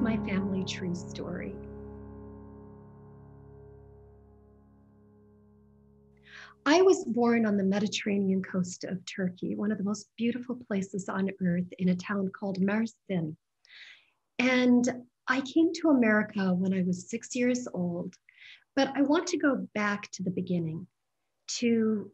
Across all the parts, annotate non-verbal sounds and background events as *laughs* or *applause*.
my family tree story. I was born on the Mediterranean coast of Turkey, one of the most beautiful places on earth, in a town called Mersin. And I came to America when I was six years old, but I want to go back to the beginning, to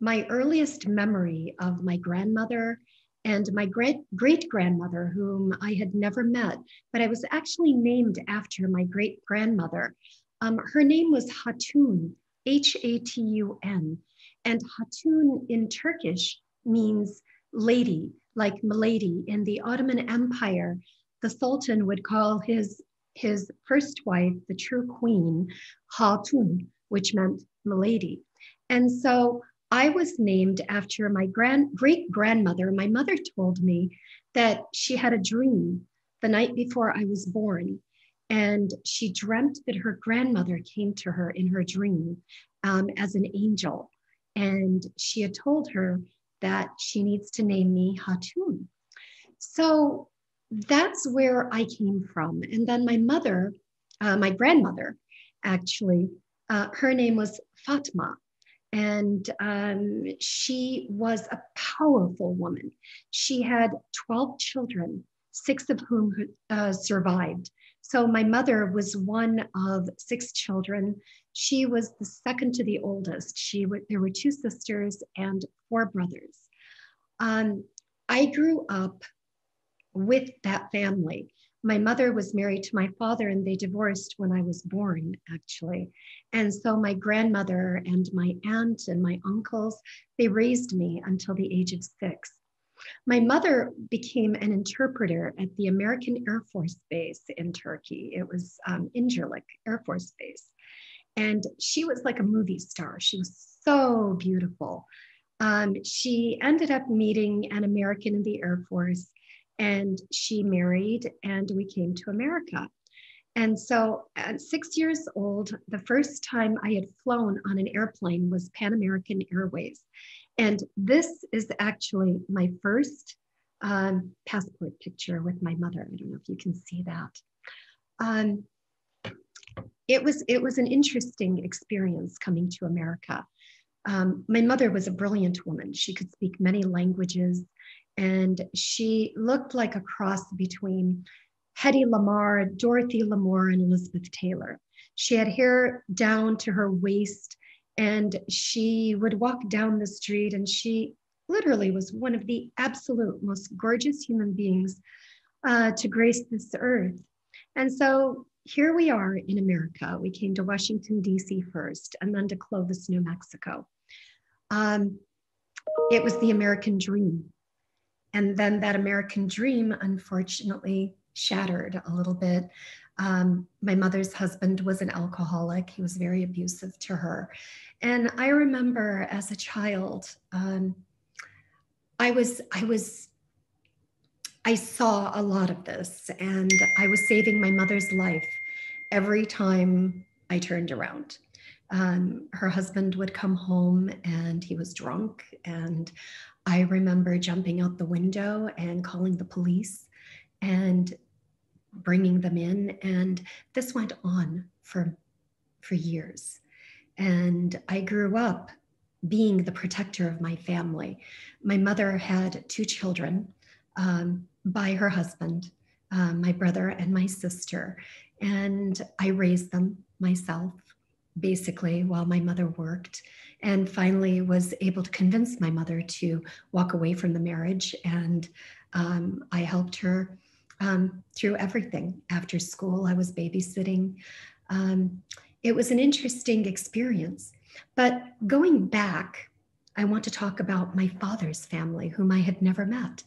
my earliest memory of my grandmother and my great great grandmother, whom I had never met, but I was actually named after my great grandmother. Um, her name was Hatun, H A T U N. And Hatun in Turkish means lady, like milady. In the Ottoman Empire, the Sultan would call his, his first wife, the true queen, Hatun, which meant milady. And so I was named after my grand, great grandmother. My mother told me that she had a dream the night before I was born. And she dreamt that her grandmother came to her in her dream um, as an angel. And she had told her that she needs to name me Hatun. So that's where I came from. And then my mother, uh, my grandmother, actually, uh, her name was Fatma. And um, she was a powerful woman. She had 12 children, six of whom uh, survived. So my mother was one of six children. She was the second to the oldest. She w- there were two sisters and four brothers. Um, I grew up with that family my mother was married to my father and they divorced when I was born, actually. And so my grandmother and my aunt and my uncles, they raised me until the age of six. My mother became an interpreter at the American Air Force Base in Turkey. It was um, Incirlik Air Force Base. And she was like a movie star. She was so beautiful. Um, she ended up meeting an American in the Air Force and she married and we came to America. And so at six years old, the first time I had flown on an airplane was Pan American Airways. And this is actually my first um, passport picture with my mother. I don't know if you can see that. Um, it was it was an interesting experience coming to America. Um, my mother was a brilliant woman. She could speak many languages and she looked like a cross between Hedy Lamarr, Dorothy Lamour, and Elizabeth Taylor. She had hair down to her waist, and she would walk down the street, and she literally was one of the absolute most gorgeous human beings uh, to grace this earth. And so here we are in America. We came to Washington, D.C. first, and then to Clovis, New Mexico. Um, it was the American dream. And then that American dream, unfortunately, shattered a little bit. Um, my mother's husband was an alcoholic. He was very abusive to her. And I remember as a child, um, I was, I was, I saw a lot of this and I was saving my mother's life every time I turned around. Um, her husband would come home and he was drunk and I remember jumping out the window and calling the police and bringing them in. And this went on for, for years. And I grew up being the protector of my family. My mother had two children um, by her husband, um, my brother and my sister. And I raised them myself, basically, while my mother worked and finally was able to convince my mother to walk away from the marriage. And um, I helped her um, through everything. After school, I was babysitting. Um, it was an interesting experience. But going back, I want to talk about my father's family, whom I had never met.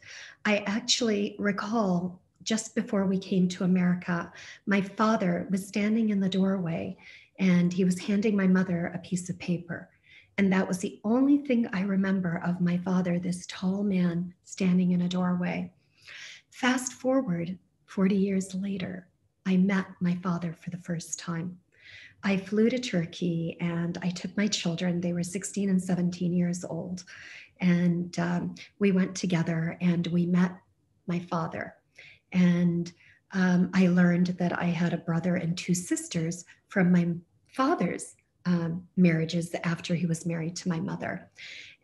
I actually recall just before we came to America, my father was standing in the doorway and he was handing my mother a piece of paper. And that was the only thing I remember of my father, this tall man standing in a doorway. Fast forward 40 years later, I met my father for the first time. I flew to Turkey and I took my children, they were 16 and 17 years old. And um, we went together and we met my father. And um, I learned that I had a brother and two sisters from my father's um, marriages after he was married to my mother.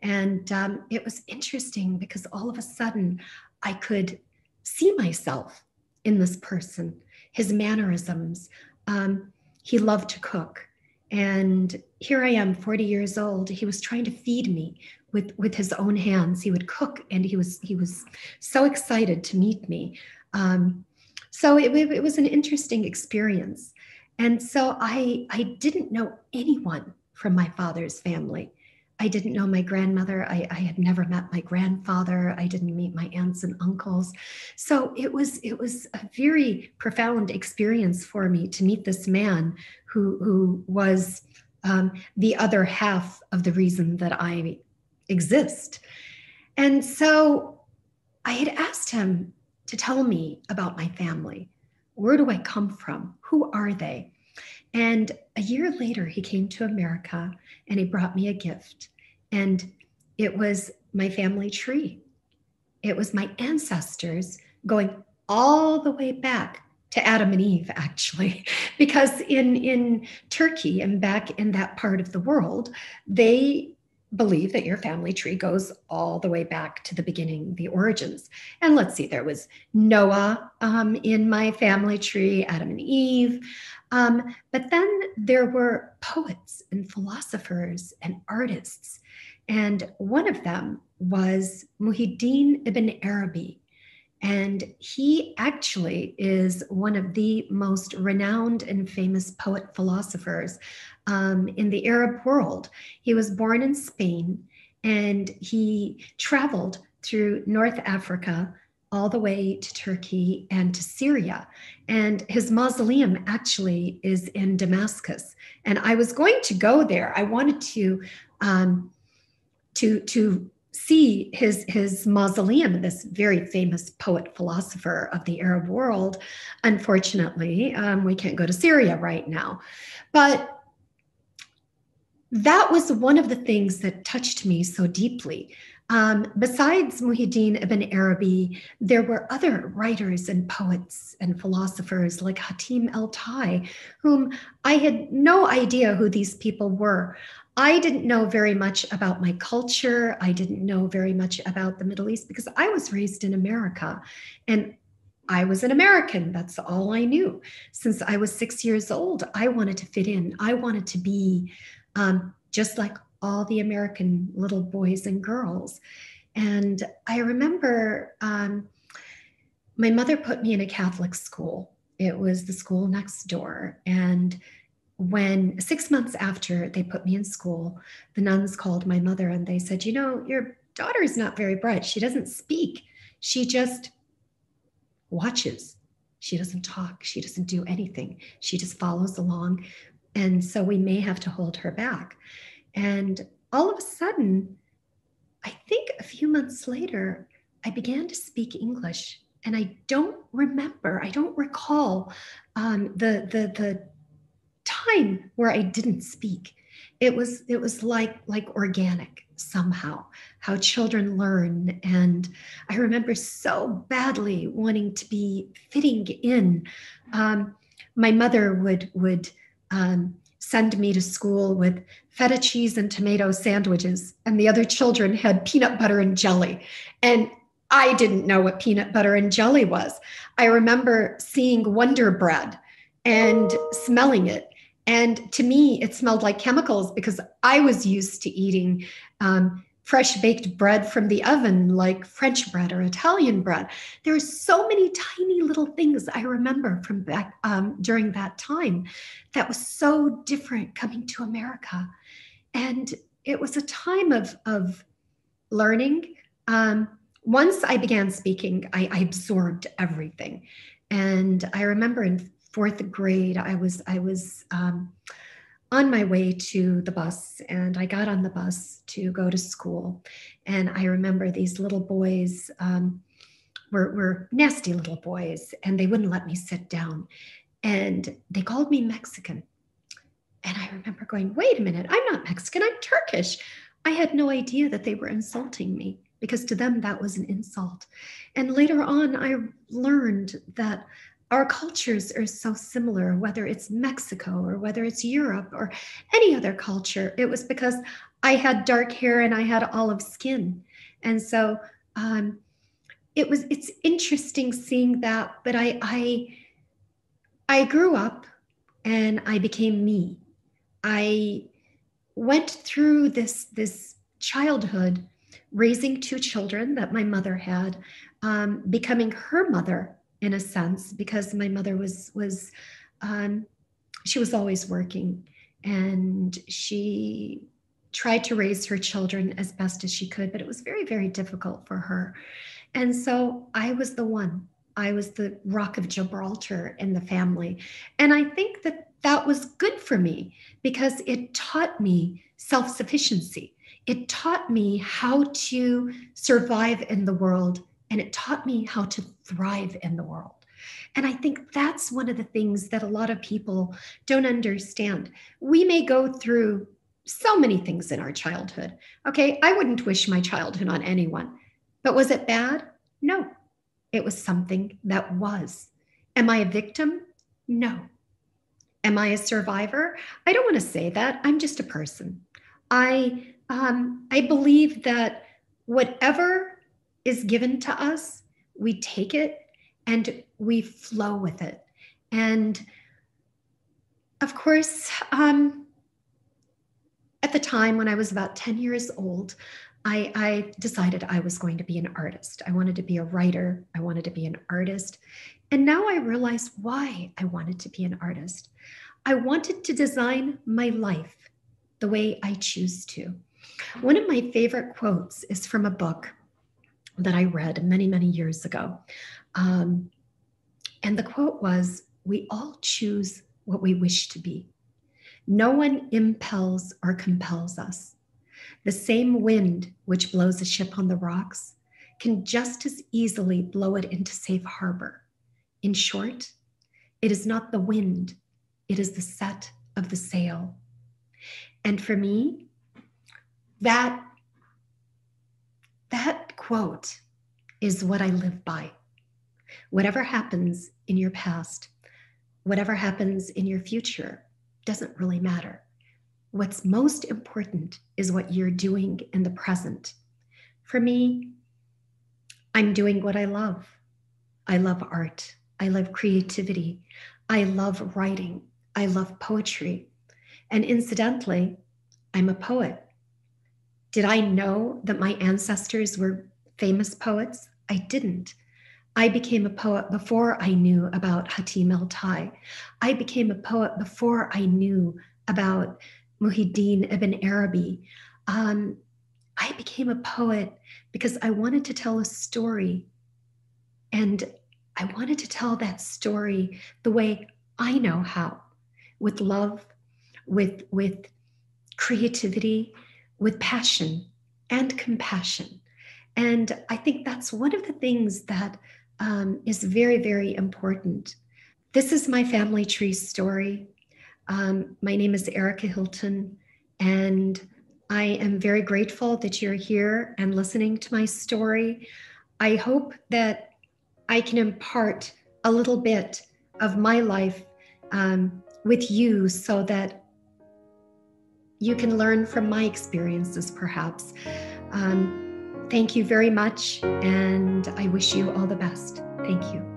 And um, it was interesting because all of a sudden I could see myself in this person, his mannerisms. Um, he loved to cook. And here I am, 40 years old. He was trying to feed me with, with his own hands. He would cook and he was, he was so excited to meet me. Um, so it, it was an interesting experience. And so I, I didn't know anyone from my father's family. I didn't know my grandmother. I, I, had never met my grandfather. I didn't meet my aunts and uncles. So it was it was a very profound experience for me to meet this man who who was um, the other half of the reason that I exist. And so I had asked him to tell me about my family. Where do I come from? Who are they? And a year later, he came to America and he brought me a gift. And it was my family tree. It was my ancestors going all the way back to Adam and Eve, actually, *laughs* because in, in Turkey and back in that part of the world, they believe that your family tree goes all the way back to the beginning, the origins. And let's see, there was Noah um, in my family tree, Adam and Eve. Um, but then there were poets and philosophers and artists. And one of them was Muhyiddin ibn Arabi. And he actually is one of the most renowned and famous poet philosophers um, in the Arab world. He was born in Spain and he traveled through North Africa all the way to Turkey and to Syria. And his mausoleum actually is in Damascus. And I was going to go there. I wanted to um, to to see his his mausoleum this very famous poet philosopher of the arab world unfortunately um, we can't go to syria right now but that was one of the things that touched me so deeply um, besides Muhyiddin ibn Arabi, there were other writers and poets and philosophers like Hatim el Tai, whom I had no idea who these people were. I didn't know very much about my culture. I didn't know very much about the Middle East because I was raised in America and I was an American. That's all I knew. Since I was six years old, I wanted to fit in. I wanted to be um, just like all the American little boys and girls. And I remember um, my mother put me in a Catholic school. It was the school next door. And when six months after they put me in school, the nuns called my mother and they said, You know, your daughter is not very bright. She doesn't speak, she just watches. She doesn't talk. She doesn't do anything. She just follows along. And so we may have to hold her back. And all of a sudden, I think a few months later, I began to speak English. And I don't remember, I don't recall um, the, the, the time where I didn't speak. It was it was like like organic somehow how children learn and I remember so badly wanting to be fitting in. Um, my mother would would um, send me to school with feta cheese and tomato sandwiches, and the other children had peanut butter and jelly. And I didn't know what peanut butter and jelly was. I remember seeing Wonder Bread and smelling it and to me, it smelled like chemicals because I was used to eating um, fresh baked bread from the oven, like French bread or Italian bread. There are so many tiny little things I remember from back um, during that time that was so different coming to America. And it was a time of, of learning. Um, once I began speaking, I, I absorbed everything. And I remember in fourth grade, I was I was um, on my way to the bus, and I got on the bus to go to school. And I remember these little boys um, were, were nasty little boys, and they wouldn't let me sit down. And they called me Mexican. And I remember going, wait a minute, I'm not Mexican, I'm Turkish. I had no idea that they were insulting me because to them that was an insult. And later on, I learned that our cultures are so similar, whether it's Mexico or whether it's Europe or any other culture. It was because I had dark hair and I had olive skin. And so um, it was it's interesting seeing that, but I I I grew up and I became me. I went through this this childhood raising two children that my mother had, um, becoming her mother in a sense because my mother was was um, she was always working and she tried to raise her children as best as she could, but it was very very difficult for her. And so I was the one. I was the rock of Gibraltar in the family. And I think that that was good for me because it taught me self sufficiency. It taught me how to survive in the world and it taught me how to thrive in the world. And I think that's one of the things that a lot of people don't understand. We may go through so many things in our childhood. Okay, I wouldn't wish my childhood on anyone, but was it bad? No, it was something that was. Am I a victim? No. Am I a survivor? I don't want to say that. I'm just a person. I um, I believe that whatever is given to us, we take it and we flow with it. And of course, um, at the time when I was about 10 years old, I, I, decided I was going to be an artist. I wanted to be a writer. I wanted to be an artist. And now I realize why I wanted to be an artist. I wanted to design my life the way I choose to. One of my favorite quotes is from a book that I read many, many years ago. Um, and the quote was We all choose what we wish to be. No one impels or compels us. The same wind which blows a ship on the rocks can just as easily blow it into safe harbor. In short, it is not the wind, it is the set of the sail. And for me, that, that quote is what I live by. Whatever happens in your past, whatever happens in your future, doesn't really matter. What's most important is what you're doing in the present. For me, I'm doing what I love. I love art. I love creativity. I love writing. I love poetry. And incidentally, I'm a poet. Did I know that my ancestors were famous poets? I didn't. I became a poet before I knew about Hatim El Tai. I became a poet before I knew about Muhyiddin ibn Arabi. Um, I became a poet because I wanted to tell a story. And I wanted to tell that story the way I know how with love, with, with creativity, with passion and compassion. And I think that's one of the things that um, is very, very important. This is my family tree story. Um, my name is Arica Hilton, and I am very grateful that you're here and listening to my story. I hope that I can impart a little bit of my life um, with you so that you can learn from my experiences, perhaps. Um, thank you very much, and I wish you all the best. Thank you.